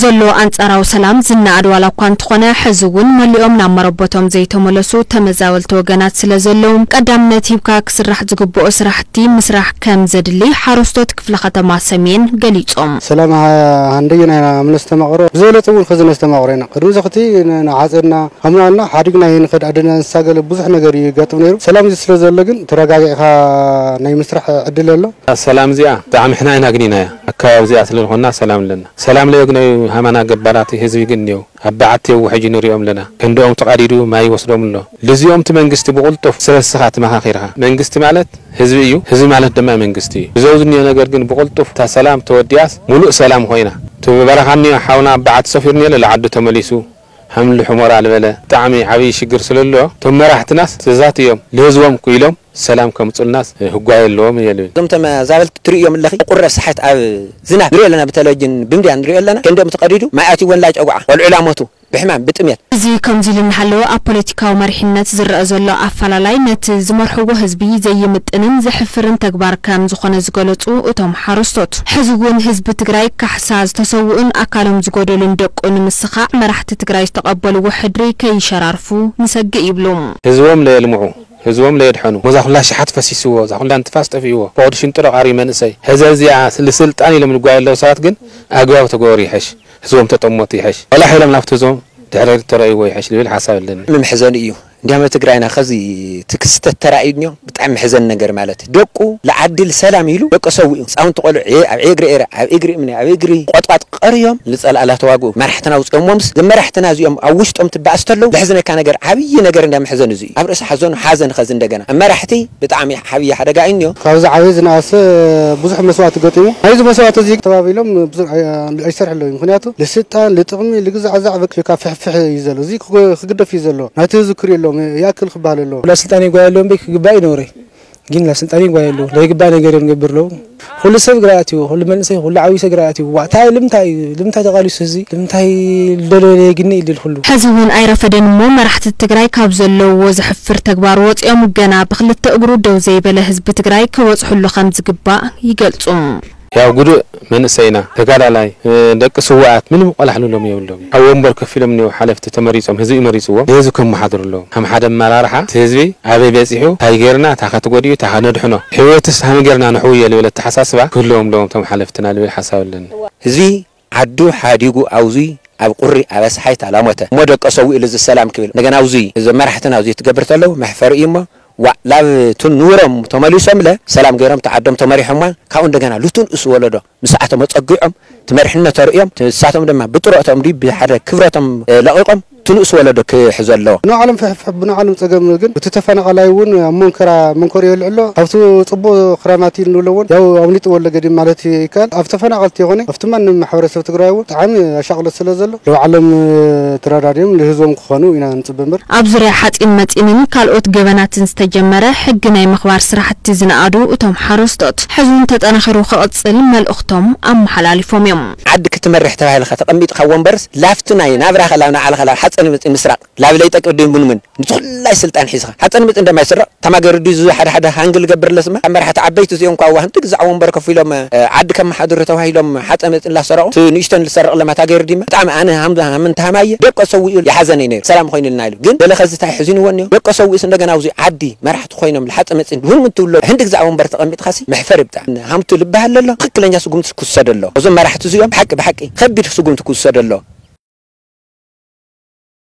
ዘሎ ኣንጻራዊ ሰላም ዝና ኣድዋላ እኳ እንትኾነ ሕዚ እውን መሊኦም ናብ መረበቶም ዘይተመለሱ ተመዛበልቲ ወገናት ስለ ዘለዉ ቀዳምነት ሂብካ ክስራሕ ዝግብኦ ስራሕቲ ምስራሕ ከም ዘድሊ ሓረስቶት ክፍለ ከተማ ሰሜን ገሊፆም ሰላም ሃንደየና ኢና ምነስተማቕሮ ብዝበለፅ እውን ክዚ ነስተማቕሮ ኢና ቅድሚ ዘክቲ ንዓፅድና ከምናልና ሓዲግና ይንክድ ኣድና እንሳገለ ብዙሕ ነገር እዩ ገጥም ነይሩ ሰላም እዚ ስለ ዘሎ ግን ተረጋጊዕካ ናይ ምስራሕ ዕድል ኣሎ ሰላም እዚኣ ብጣዕሚ ሕና ኢና ግኒና እያ ኣከባቢ እዚኣ ስለዝኮና ሰላም ኣለና ሰላም ለየግነዩ ሃማና ገባራት ህዝቢ ግን እኔው ኣባዓተው ሕጂ ንሪኦም ኣለና ክንደኦም ተቃዲዱ ማይ ወስዶም ኣሎ ልዚኦም እቲ መንግስቲ ብቁልጡፍ ስለስኻ ትመኻኺርኻ መንግስቲ ማለት ህዝቢ እዩ ህዝቢ ማለት ድማ መንግስቲ እዩ ብዘው ዝኒኦ ነገር ግን ብቁልጡፍ እታ ሰላም ተወዲያስ ሙሉእ ሰላም ኮይና እቲ ብበረኻ እኒዮ ሓውና ኣባዓት ሰፊር እኒኦ ሎ ዓዱ ተመሊሱ حمل حمر على بلا طعمي عبي شجر سللو تم راحتناس تزات يوم لهزوم كيلوم ሰላም ከምፁልና ህጓ የለዎም እየ እዞም ተመዛበልቲ ትርእዮም ለኺ ቁረ ሳሓት ኣብ ዝናብ ንሪኦ ኣለና ብተለጅን ብምድያ ንሪኦ ኣለና ከንደኦም ተቀዲዱ ማይኣት እውን ላጨጉዓ ቆልዑ ላሞቱ بحمام بتأمل. زي كم زي النحلو أبوليتيكا ومرحينات زر أزلا أفعل لينات زمرحو حزبي زي متأنم زحفرن تكبر كم زخنة زقلت أو أتم حرستوت. حزقون حزب تجري كحساز تسوون أكلم زقدلن دق أن مسخع مرح تجري تقبل واحد ريك يشرفو نسق إبلوم. حزوم لا يلمعو. هزوم ليد حنو مزاح الله شحط فسيسوه زاح الله أنت فاست فيه بعد شنتر عاري من سي هذا زيعة اللي سلت أنا لما نقول له ساعات قن أقوى تقول ريحش زوم تتمطي حش ولا حيلا نفتزوم تحرير ترى أيوة حش ليه الحساب لنا من إيوه ዳመ ትግራይና ከዚ ትክስተት ተራእዩ ድንዮ ብጣዕሚ ሕዘን ነገር ማለት እዩ ደቁ ንዓዲ ሰላም ኢሉ ደቂ ሰዊኡ ፃውንቲ ቆልዑ ኣብ እግሪ ኤረ ኣብ እግሪ እምኒ ኣብ እግሪ ቆጥቋጥ ቀርዮም ንፀላእላ ተዋግኡ መራሕትና ውፅኦሞምስ መራሕትና እዚኦም ኣብ ውሽጦም ትበኣስ ተለዉ ዘሕዝነካ ነገር ዓብዪ ነገር እንዳምሕዘን እዚ እዩ ኣብ ርእሲ ሓዘኑ ሓዘን ከዚ እንደገና መራሕቲ ብጣዕሚ ዓብዪ ሓደጋ እዩ እኒዮ ካብዚ ዓበይ ዝነኣሰ ብዙሕ መስዋዕት ገጢሙ ናይዚ መስዋዕት እዚ ተባቢሎም ብዙሕ ኣይሰርሕ ኣለዉ ምክንያቱ ንስልጣን ንጥቕሚ ንግዛዕዛዕ በካ ፍሕፍሕ እዩ ዘሎ እዚ ክግደፍ እዩ ዘሎ ናይቲ ህዝቢ ክርዩ ኣለዎም لهم ياكل خبال لهم لا سلطاني قايل لهم بك قباي نوري جين لا سلطاني قايل لهم لا قباي نقدر نقبر لهم كل سبب قراتي كل من سي كل عاوي سي قراتي وقتها لمتاي لمتاي تقالي سوزي لمتاي دولو لي جني اللي الخلو حزب من اي رفدن مو ما راح تتقراي كاب زلو وز حفر تكبار وات يوم الجنا بخلت تقرو دو زي بلا حزب تقراي كوز حلو خمس قبا يقلتو ያው ጉዱእ መንእሰይና ተጋዳላይ ደቂ ስዋዓት ምንም ቆላሕልሎም የብሎም ኣብ ወንበር ከፍ ኢሎም እኒ ሓለፍቲ ተመሪፆም ህዝቢ መሪፅዎም ንህዝቢ ከመሓድሩ ኣለዎም ከም ሓደ ኣመራርሓ እቲ ህዝቢ ኣበይ በፂሑ እንታይ ጌርና እታ ከተጎዲኡ እታ ከነድሕኖ ሕወትስ ሃመ ጌርና ንሕውየ ዝብለ ተሓሳስባ ክህለዎም ኣለዎም ቶም ሓለፍትና ዝብል ሓሳብ ኣለኒ ህዝቢ ዓዱ ሓዲጉ ኣብዚ ኣብ ቁሪ ኣብ ኣስሓይት ኣላሞተ እሞ ደቀ ሰዊኡ ኢሉ ሰላም ክብል እንደገና ኣብዚ እዚ መራሕትና ኣብዚ ትገብር ተለዉ መሕፈሪ እዩ እሞ ናብ ትንውሮም ተመሊሶም ለ ሰላም ገይሮም ተዓዶም ተመሪሖም ካብኡ እንደገና ልቱን እሱ ወለዶ ንስዓቶም ኣፀጊዖም ትመሪሕነት ተርእዮም ንሳቶም ድማ ብጥሮእቶም ብሓደ ክብረቶም ለቂቆም تلوس ولا دك حزن له نو عالم في حب نو عالم تجمع جن وتتفن على يون من كرا من كريه العلو أفتو تبو خراماتي الأولون جو أمنيت ولا قديم مالتي كان أفتفن على تيغني أفتمن محور سوت قرايو تعم شغل السلزل لو عالم ترى راديم لهزوم خانو إن تبمر أبزر حد إن مت إن قال أت جبنات استجمرة حقنا مخوار سرحة تزن أدو وتم حرستات حزن تت أنا خروخ أتصل من الأختم أم حلال فميم عد كتمر رحت على الخطأ أمي تخون برس لافتنا ينافرة خلاونا على خلا حتى حتن مت مسرق لابد أي تكبر دين بنمن نقول لا سلطان حزق حتن مت إن ما يسرق تما قرد يزوج حدا حدا هانجل قبر لسمة أمر حتى عبيت زيهم قوة هم تجزع وهم بركة في لهم عد كم حد رتوا هاي لهم حتن مت الله سرق تو نشتن السرق لما تاجر ديم تعم أنا هم ده هم انت هماي بقى سوي يا حزن إني سلام خوين النايل جن دل خز تاي حزين وني بقى سوي سند جنا عدي ما راح تخوينهم لحد مت هم تقول له هندك زعوم بركة قم بتخسي محفر بتاع هم تقول بهال خك لنجاس قمت كسر الله وزم ما راح تزيهم حك بحكي خبر سقمت كسر الله